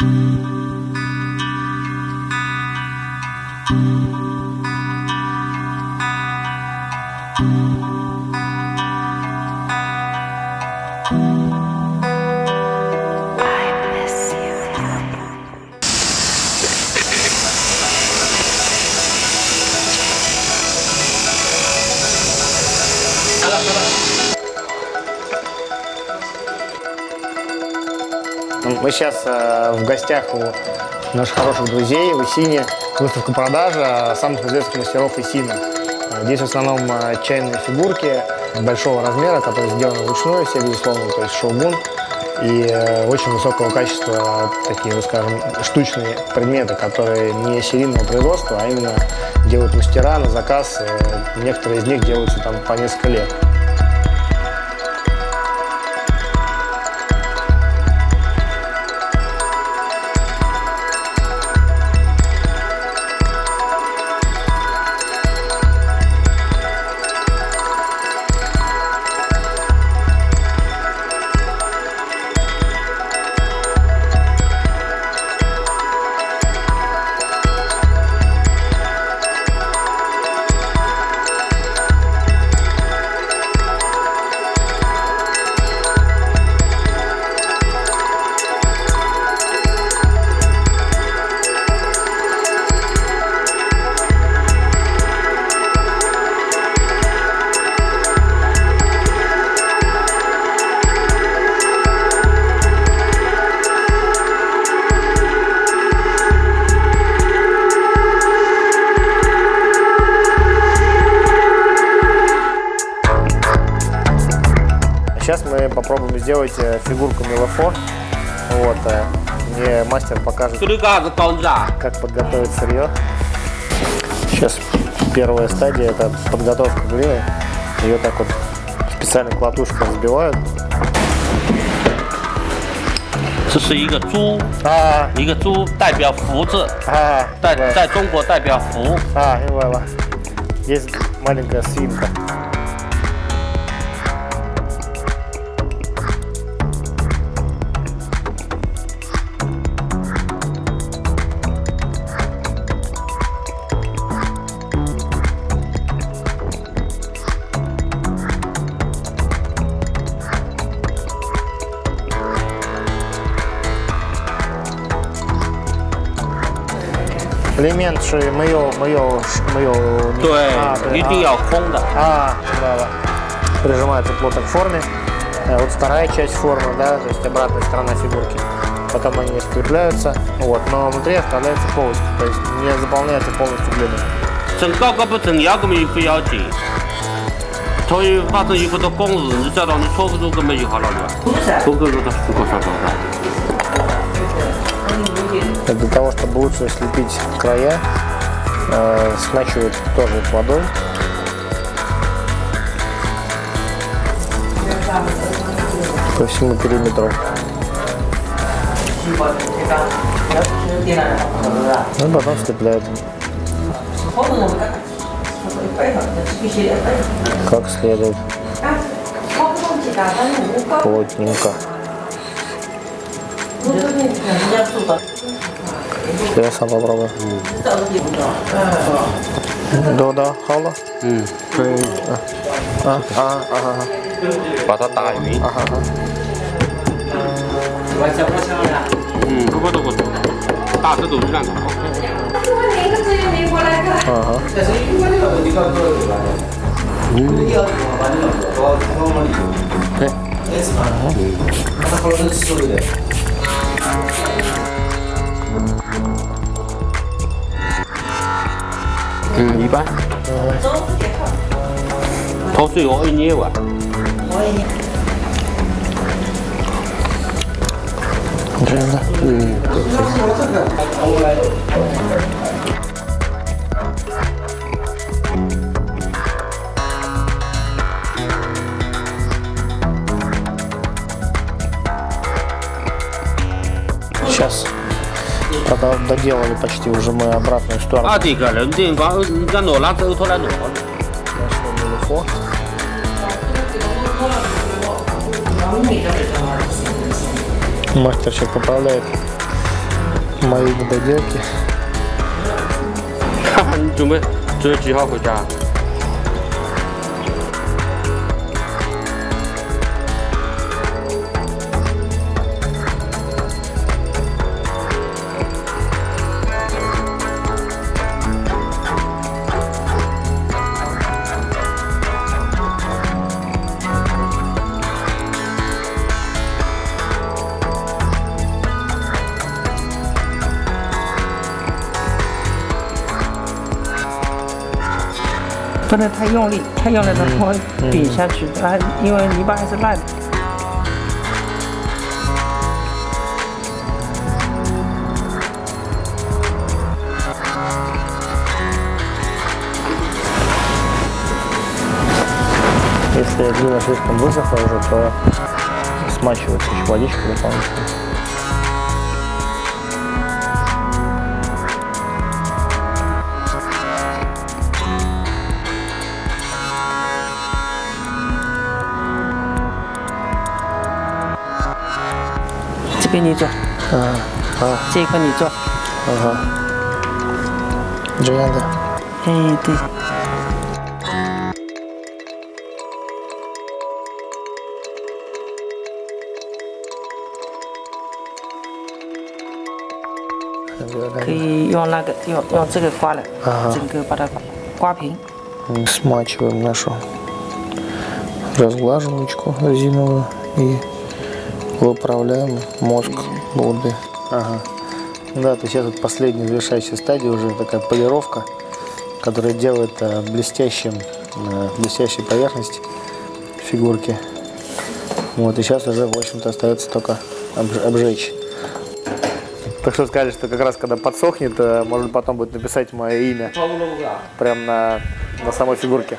Gracias. Мы сейчас э, в гостях у наших хороших друзей в Исине. Выставка продажи самых известных мастеров Исина. Э, Здесь в основном э, чайные фигурки большого размера, которые сделаны вручную, все, безусловно, то есть шоугун. И э, очень высокого качества такие, скажем, штучные предметы, которые не серийного производства, а именно делают мастера на заказ. Некоторые из них делаются там по несколько лет. Сейчас мы попробуем сделать э, фигурку Мелофо. Вот, э, мне мастер покажет, 这里嘎子高子啊， как подготовить сырье. Сейчас первая стадия это подготовка глины. Ее так вот специальной клатушкой взбивают. 这是一个猪， А, 一个猪代表福字， а, 在 да. 在中国代表福。 А, я поняла. Есть маленькая свинка. Элемент, что мы ее, мы ее, мы ее... 对 А,，对 一定要空的。 А, да, да. Прижимается плотно к форме. Э, Вот вторая часть формы, да, то есть обратная сторона фигурки. Потом они скрепляются, вот, но внутри оставляется полностью, то есть не заполняется полностью глиной. 整高高不整腰根本就不要紧，所以发生有好多公事，你知道你错不住根本就好了的。不够的十个上上上。 Для того, чтобы лучше слепить края, э, смачивают тоже водой. По всему периметру. Ну, потом слепляют. Как следует. Плотненько. Ya сам berapa? Да, да, хала. А, ah ah ah тайми. Hmm. Tak Hmm. 走吧好我捏一碗。你看吃嗯。嗯。когда доделали почти уже мы обратную сторону. 啊，这个人这讲人家挪拿走头来挪。 нашего мелофо. Мастер сейчас поправляет Мои бодяки. 哈哈，你准备准备几号回家？ 不能太用力，太用力它会瘪下去啊，因为泥巴还是烂的。Если глина слишком высохла уже, то смачивается еще водичку дополнительно. Тебе 你做， Ага. А, 这一个你做。 ага. Джианда. 哎，对。 可以用那个用用这个刮了，啊整个把它刮平。 Смачиваем нашу разглаживаечку резиновую и выправляем мозг Будды. Ага. Да, то есть сейчас вот последняя завершающая стадия уже такая полировка, которая делает э, блестящим, э, блестящей поверхность фигурки. Вот, и сейчас уже, в общем-то, остается только обж- обжечь. Так что сказали, что как раз когда подсохнет, э, можно потом будет написать мое имя прямо на, на самой фигурке.